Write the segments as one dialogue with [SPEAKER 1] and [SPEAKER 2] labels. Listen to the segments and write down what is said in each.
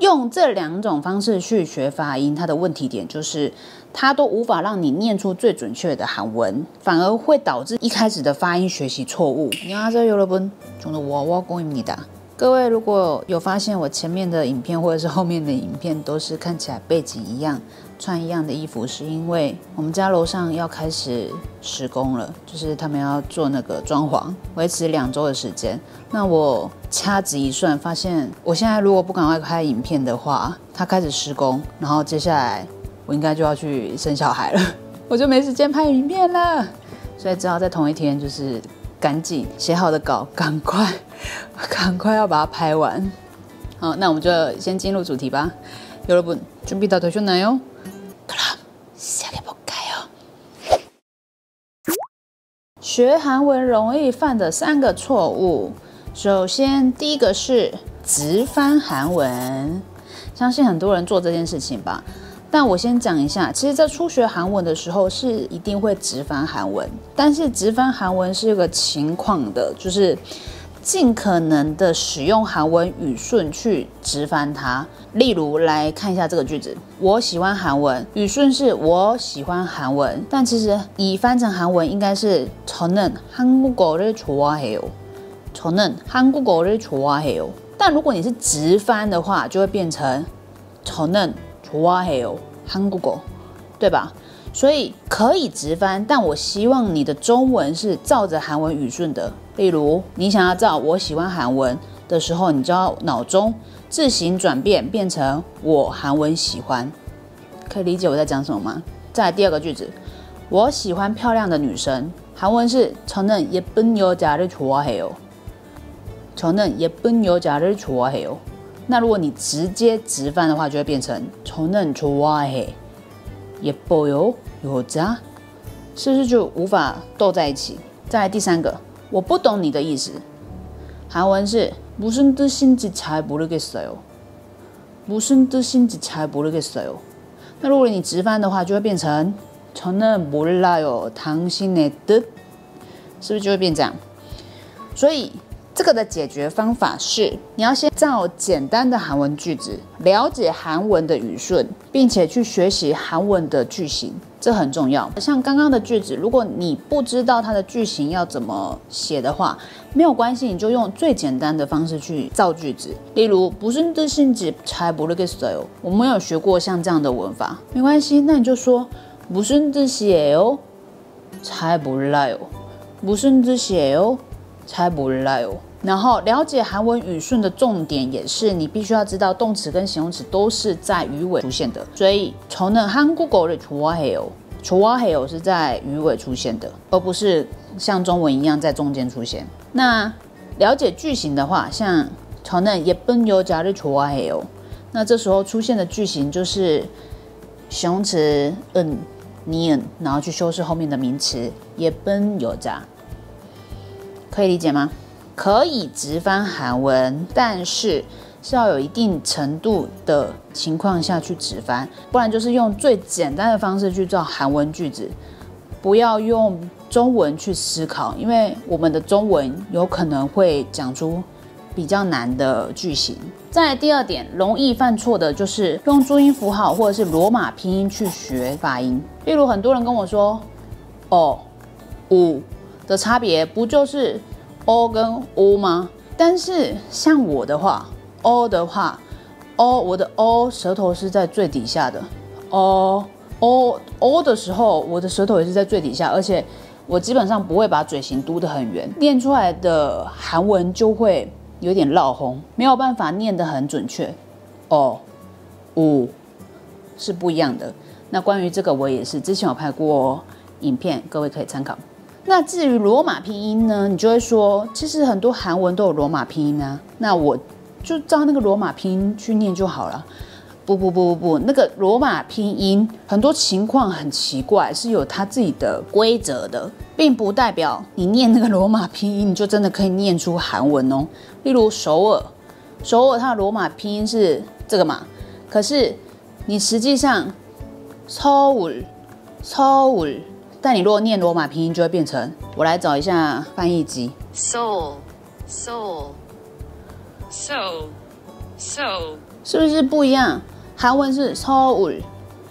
[SPEAKER 1] 用这两种方式去学发音，它的问题点就是它都无法让你念出最准确的韩文，反而会导致一开始的发音学习错误。你好，여러분저는와와공입니다 各位如果有发现我前面的影片或者是后面的影片都是看起来背景一样，穿一样的衣服，是因为我们家楼上要开始施工了，就是他们要做那个装潢，维持两周的时间。那我掐指一算，发现我现在如果不赶快拍影片的话，它开始施工，然后接下来我应该就要去生小孩了，我就没时间拍影片了，所以只好在同一天就是赶紧写好的稿，赶快。赶快要把它拍完。好，那我们就先进入主题吧。여러분준비다되셨나요그럼시작해볼까요学韩文容易犯的三个错误，首先第一个是直翻韩文，相信很多人做这件事情吧。 但我先讲一下，其实，在初学韩文的时候是一定会直翻韩文，但是直翻韩文是一个情况的，就是。尽可能的使用韩文语顺去直翻它。例如，来看一下这个句子：我喜欢韩文，语顺是我喜欢韩文，但其实你翻成韩文应该是저는한국어를좋아해 요。 저는한국어를좋아해 요。 但如果你是直翻的话，就会变成저는좋아해 요， 한국 어， 对吧？所以可以直翻，但我希望你的中文是照着韩文语顺的。例如，你想要照我喜欢韩文的时候，你就要脑中自行转变，变成我韩文喜欢。可以理解我在讲什么吗？再来第二个句子，我喜欢漂亮的女生，韩文是저는예쁜여자를좋아해 요。 저는예쁜여자를좋아해 요。 那如果你直接直翻的话，就会变成저는좋아 해。 也不有有加，是不是就无法斗在一起？再来第三个，我不懂你的意思。韩文是무슨뜻인지잘모르겠어 요， 무슨뜻인지잘모르겠어 요。 那如果你直翻的话，就会变成저는몰라요당신의 뜻， 是不是就会变这样？所以。 这个的解决方法是，你要先造简单的韩文句子，了解韩文的语顺，并且去学习韩文的句型，这很重要。像刚刚的句子，如果你不知道它的句型要怎么写的话，没有关系，你就用最简单的方式去造句子。例如，不是的性质才不那个 style，我们有学过像这样的文法，没关系，那你就说不是的写哦，才不来哦，不是的写哦。才不来哦。然后了解韩文语顺的重点也是，你必须要知道动词跟形容词都是在语尾出现的。所以从那韩国狗的除哇嘿哦，除哇嘿哦是在语尾出现的，而不是像中文一样在中间出现。那了解句型的话，像从那也本有加的除哇嘿哦，那这时候出现的句型就是形容词嗯、你嗯，然后去修饰后面的名词也本有加。可以理解吗？可以直翻韩文，但是是要有一定程度的情况下去直翻，不然就是用最简单的方式去造韩文句子，不要用中文去思考，因为我们的中文有可能会讲出比较难的句型。再第二点，容易犯错的就是用注音符号或者是罗马拼音去学发音。例如，很多人跟我说，哦，五。的差别不就是 o 跟 o 吗？但是像我的话，o 的话，o 我的 o 舌头是在最底下的，o o o 的时候，我的舌头也是在最底下，而且我基本上不会把嘴型嘟得很圆，念出来的韩文就会有点绕红，没有办法念得很准确。哦，五是不一样的。那关于这个，我也是之前有拍过影片，各位可以参考。那至于罗马拼音呢？你就会说，其实很多韩文都有罗马拼音啊。那我就照那个罗马拼音去念就好了。不不不不不，那个罗马拼音很多情况很奇怪，是有它自己的规则的，并不代表你念那个罗马拼音你就真的可以念出韩文哦。例如首尔，首尔它的罗马拼音是这个嘛？可是你实际上，超尔，首尔。但你如果念罗马拼音，就会变成我来找一下翻译机。
[SPEAKER 2] Soul, soul, soul, soul.
[SPEAKER 1] 是不是不一样？韩文是超五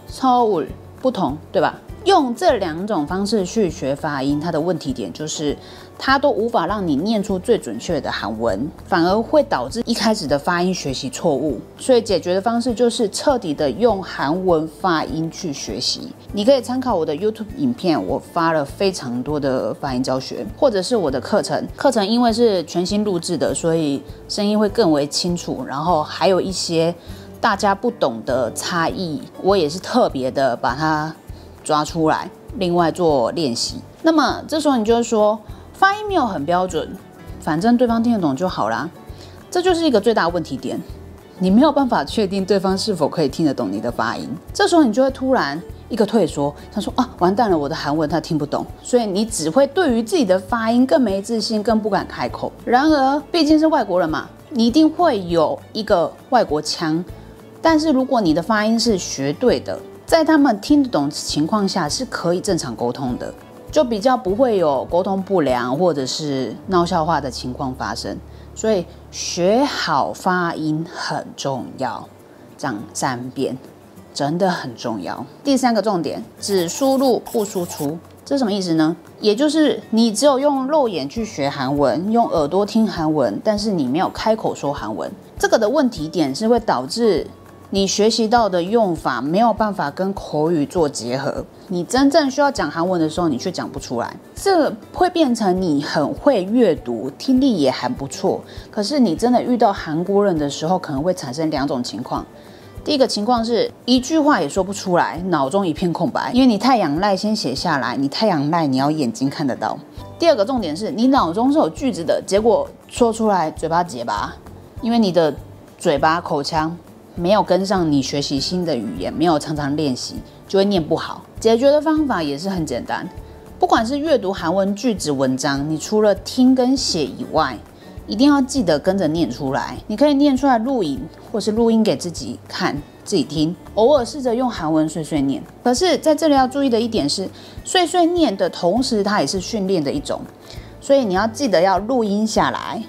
[SPEAKER 1] 超五不同，对吧？用这两种方式去学发音，它的问题点就是它都无法让你念出最准确的韩文，反而会导致一开始的发音学习错误。所以解决的方式就是彻底的用韩文发音去学习。你可以参考我的 YouTube 影片，我发了非常多的发音教学，或者是我的课程。课程因为是全新录制的，所以声音会更为清楚。然后还有一些大家不懂的差异，我也是特别的把它。抓出来，另外做练习。那么这时候你就会说，发音没有很标准，反正对方听得懂就好啦。这就是一个最大问题点，你没有办法确定对方是否可以听得懂你的发音。这时候你就会突然一个退缩，他说啊，完蛋了，我的韩文他听不懂，所以你只会对于自己的发音更没自信，更不敢开口。然而毕竟是外国人嘛，你一定会有一个外国腔，但是如果你的发音是绝对的。在他们听得懂情况下是可以正常沟通的，就比较不会有沟通不良或者是闹笑话的情况发生。所以学好发音很重要，讲三遍真的很重要。第三个重点，只输入不输出，这什么意思呢？也就是你只有用肉眼去学韩文，用耳朵听韩文，但是你没有开口说韩文。这个的问题点是会导致。你学习到的用法没有办法跟口语做结合，你真正需要讲韩文的时候，你却讲不出来，这会变成你很会阅读，听力也还不错，可是你真的遇到韩国人的时候，可能会产生两种情况。第一个情况是一句话也说不出来，脑中一片空白，因为你太仰赖先写下来，你太仰赖你要眼睛看得到。第二个重点是你脑中是有句子的，结果说出来嘴巴结巴，因为你的嘴巴口腔。没有跟上你学习新的语言，没有常常练习，就会念不好。解决的方法也是很简单，不管是阅读韩文句子文章，你除了听跟写以外，一定要记得跟着念出来。你可以念出来录影，或是录音给自己看、自己听。偶尔试着用韩文碎碎念。可是在这里要注意的一点是，碎碎念的同时，它也是训练的一种。所以你要记得要录音下来，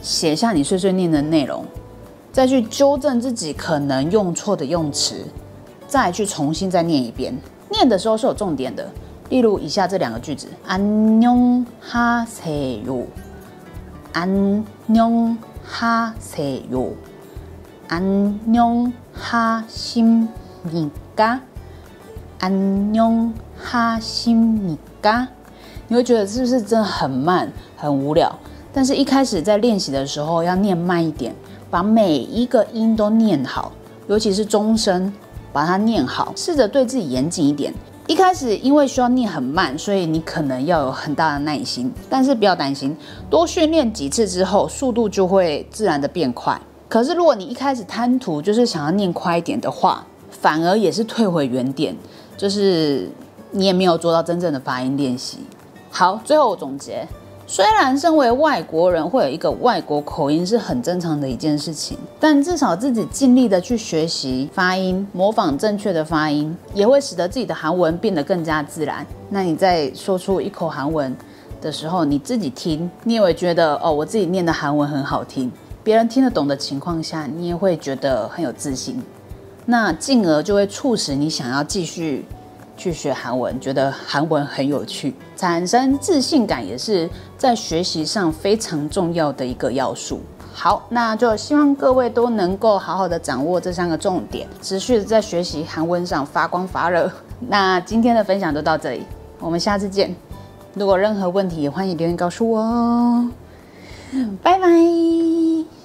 [SPEAKER 1] 写下你碎碎念的内容。再去纠正自己可能用错的用词，再去重新再念一遍。念的时候是有重点的，例如以下这两个句子：안녕하세 요， 안녕하세 요， 안녕하십니 까， 안녕하십니 까。 你会觉得是不是真的很慢、很无聊？但是一开始在练习的时候要念慢一点。 把每一个音都念好，尤其是中声，把它念好。试着对自己严谨一点。一开始因为需要念很慢，所以你可能要有很大的耐心。但是不要担心，多训练几次之后，速度就会自然的变快。可是如果你一开始贪图就是想要念快一点的话，反而也是退回原点，就是你也没有做到真正的发音练习。好，最后我总结。虽然身为外国人会有一个外国口音是很正常的一件事情，但至少自己尽力的去学习发音，模仿正确的发音，也会使得自己的韩文变得更加自然。那你在说出一口韩文的时候，你自己听，你也会觉得哦，我自己念的韩文很好听。别人听得懂的情况下，你也会觉得很有自信，那进而就会促使你想要继续。去学韩文，觉得韩文很有趣，产生自信感也是在学习上非常重要的一个要素。好，那就希望各位都能够好好的掌握这三个重点，持续的在学习韩文上发光发热。那今天的分享就到这里，我们下次见。如果任何问题，也欢迎留言告诉我哦。拜拜。